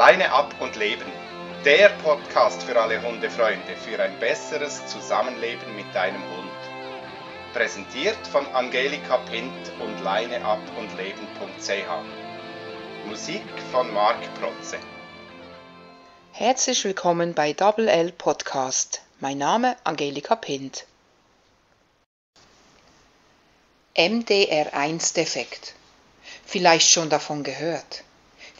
Leine ab und leben. Der Podcast für alle Hundefreunde für ein besseres Zusammenleben mit deinem Hund. Präsentiert von Angelika Pint und leineab und leben.ch. Musik von Marc Protze. Herzlich willkommen bei Double L Podcast. Mein Name Angelika Pint. MDR1-Defekt. Vielleicht schon davon gehört.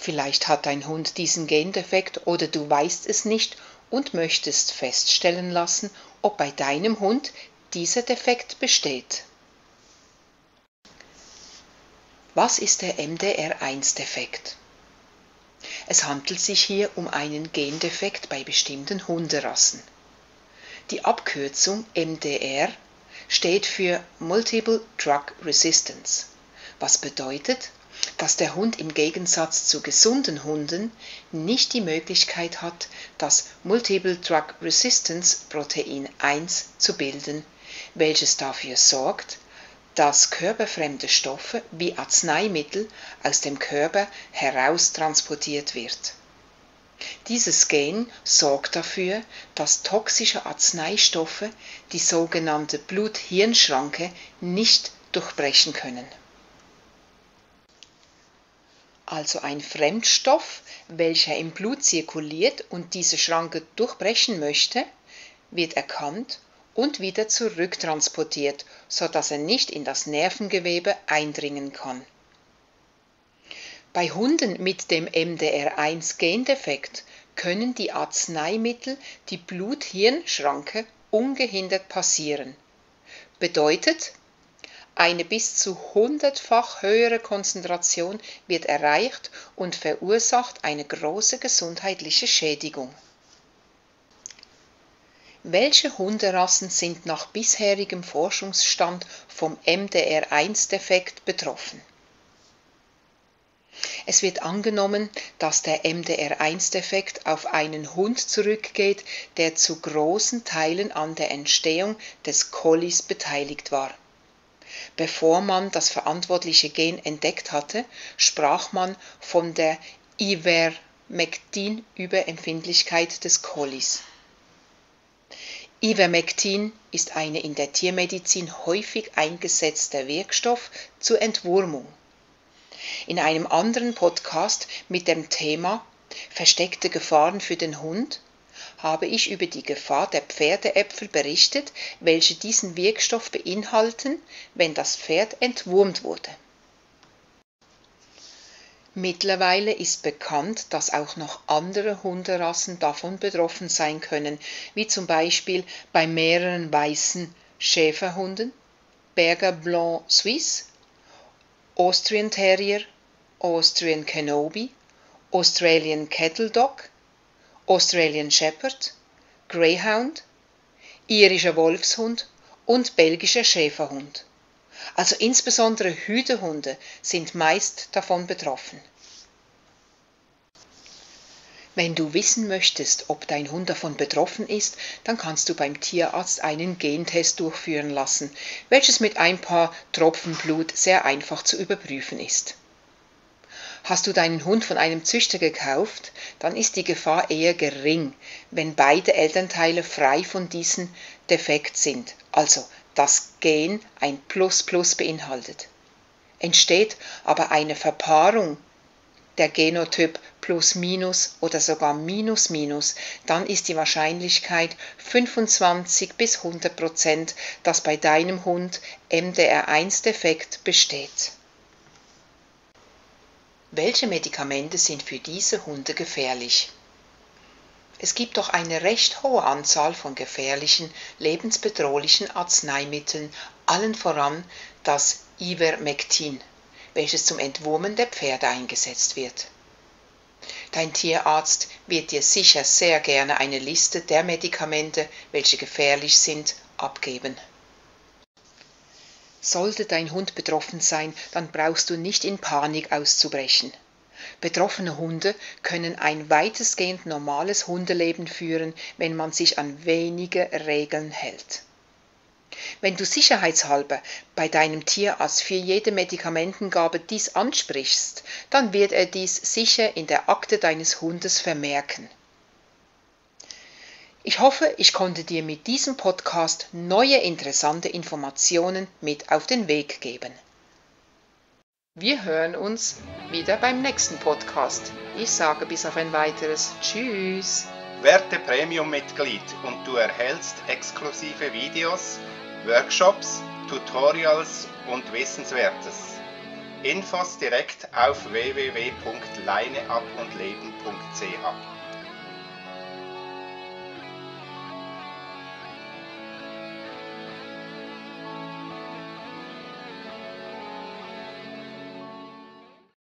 Vielleicht hat dein Hund diesen Gendefekt oder du weißt es nicht und möchtest feststellen lassen, ob bei deinem Hund dieser Defekt besteht. Was ist der MDR1-Defekt? Es handelt sich hier um einen Gendefekt bei bestimmten Hunderassen. Die Abkürzung MDR steht für Multiple Drug Resistance, was bedeutet, dass der Hund im Gegensatz zu gesunden Hunden nicht die Möglichkeit hat, das Multiple Drug Resistance Protein 1 zu bilden, welches dafür sorgt, dass körperfremde Stoffe wie Arzneimittel aus dem Körper heraustransportiert wird dieses Gen sorgt dafür, dass toxische Arzneistoffe die sogenannte Blut-Hirn-Schranke nicht durchbrechen können. Also ein Fremdstoff, welcher im Blut zirkuliert und diese Schranke durchbrechen möchte, wird erkannt und wieder zurücktransportiert, sodass er nicht in das Nervengewebe eindringen kann bei Hunden mit dem MDR1-Gendefekt können die Arzneimittel die Blut-Hirn-Schranke ungehindert passieren. Bedeutet, eine bis zu hundertfach höhere Konzentration wird erreicht und verursacht eine große gesundheitliche Schädigung. Welche Hunderassen sind nach bisherigem Forschungsstand vom MDR1-Defekt betroffen? Es wird angenommen, dass der MDR1-Defekt auf einen Hund zurückgeht, der zu großen Teilen an der Entstehung des Collies beteiligt war. Bevor man das verantwortliche Gen entdeckt hatte, sprach man von der Ivermectin-Überempfindlichkeit des Collies. Ivermectin ist eine in der Tiermedizin häufig eingesetzter Wirkstoff zur Entwurmung in einem anderen Podcast mit dem Thema Versteckte Gefahren für den Hund habe ich über die Gefahr der Pferdeäpfel berichtet, welche diesen Wirkstoff beinhalten, wenn das Pferd entwurmt wurde. Mittlerweile ist bekannt, dass auch noch andere Hunderassen davon betroffen sein können, wie zum Beispiel bei mehreren weißen Schäferhunden, Berger Blanc Suisse Austrian Terrier, Austrian Kenobi, Australian Kettle Dog, Australian Shepherd, Greyhound, irischer Wolfshund und belgischer Schäferhund. Also insbesondere Hütehunde sind meist davon betroffen. Wenn du wissen möchtest, ob dein Hund davon betroffen ist, dann kannst du beim Tierarzt einen Gentest durchführen lassen, welches mit ein paar Tropfen Blut sehr einfach zu überprüfen ist. Hast du deinen Hund von einem Züchter gekauft, dann ist die Gefahr eher gering, wenn beide Elternteile frei von diesem Defekt sind, also das Gen ein Plus-Plus beinhaltet. Entsteht aber eine Verpaarung der Genotyp plus minus oder sogar minus minus, dann ist die Wahrscheinlichkeit 25 bis 100 Prozent, dass bei deinem Hund MDR1-Defekt besteht. Welche Medikamente sind für diese Hunde gefährlich? Es gibt doch eine recht hohe Anzahl von gefährlichen, lebensbedrohlichen Arzneimitteln, allen voran das Ivermectin welches zum Entwurmen der Pferde eingesetzt wird. Dein Tierarzt wird dir sicher sehr gerne eine Liste der Medikamente, welche gefährlich sind, abgeben. Sollte dein Hund betroffen sein, dann brauchst du nicht in Panik auszubrechen. Betroffene Hunde können ein weitestgehend normales Hundeleben führen, wenn man sich an wenige Regeln hält. Wenn du sicherheitshalber bei deinem Tierarzt für jede Medikamentengabe dies ansprichst, dann wird er dies sicher in der Akte deines Hundes vermerken. Ich hoffe, ich konnte dir mit diesem Podcast neue interessante Informationen mit auf den Weg geben. Wir hören uns wieder beim nächsten Podcast. Ich sage bis auf ein weiteres Tschüss. Werde Premium-Mitglied und du erhältst exklusive Videos, Workshops, Tutorials und Wissenswertes. Infos direkt auf www.leineabundleben.ch